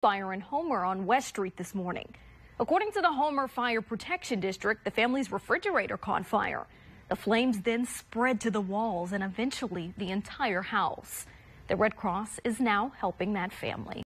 fire in Homer on West Street this morning. According to the Homer Fire Protection District, the family's refrigerator caught fire. The flames then spread to the walls and eventually the entire house. The Red Cross is now helping that family.